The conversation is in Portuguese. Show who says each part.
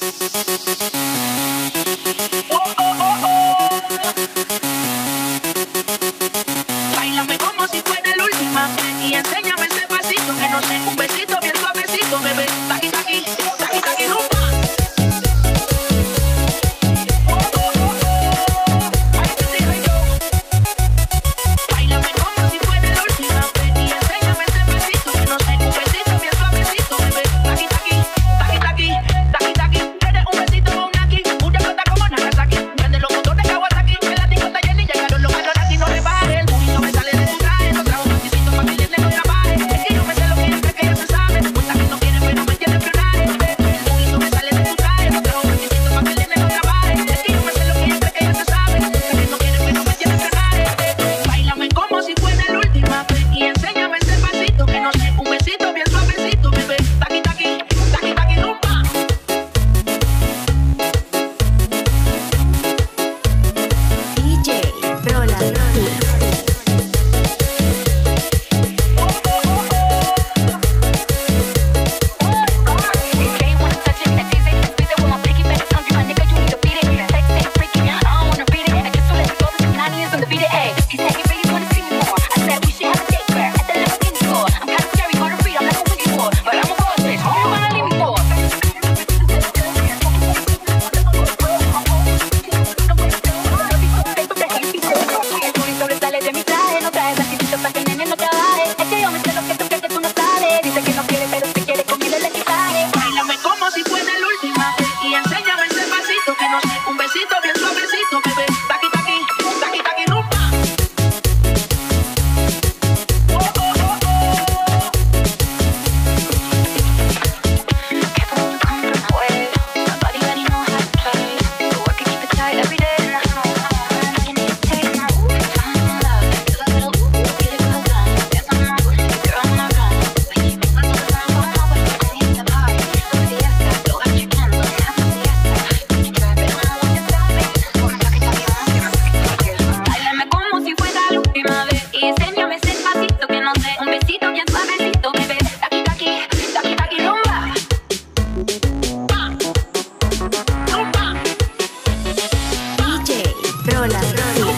Speaker 1: Música
Speaker 2: Lola, Lola.